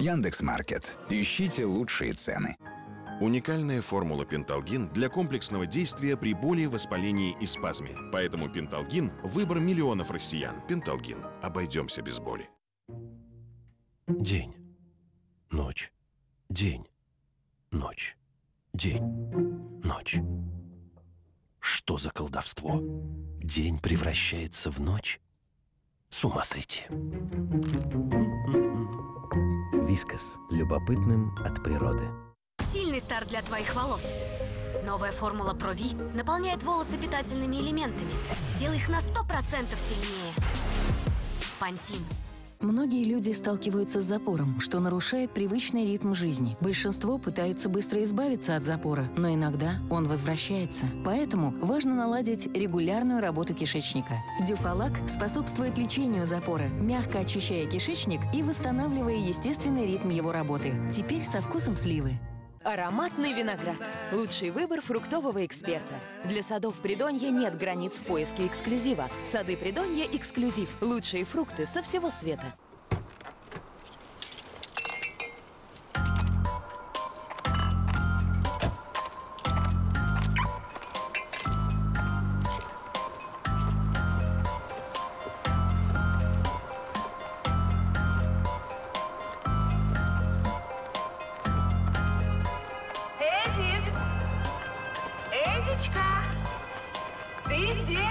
Яндекс.Маркет. Ищите лучшие цены. Уникальная формула Пенталгин для комплексного действия при боли, воспалении и спазме. Поэтому Пенталгин – выбор миллионов россиян. Пенталгин. Обойдемся без боли. День. Ночь. День. Ночь. День. Ночь. Что за колдовство? День превращается в ночь? С ума сойти. Вискас. Любопытным от природы. Сильный старт для твоих волос. Новая формула Прови наполняет волосы питательными элементами. Делай их на 100% сильнее. Пантин. Многие люди сталкиваются с запором, что нарушает привычный ритм жизни. Большинство пытается быстро избавиться от запора, но иногда он возвращается. Поэтому важно наладить регулярную работу кишечника. Дюфалак способствует лечению запора, мягко очищая кишечник и восстанавливая естественный ритм его работы. Теперь со вкусом сливы. Ароматный виноград. Лучший выбор фруктового эксперта. Для садов Придонья нет границ в поиске эксклюзива. Сады Придонья – эксклюзив. Лучшие фрукты со всего света. Эдичка! Ты где?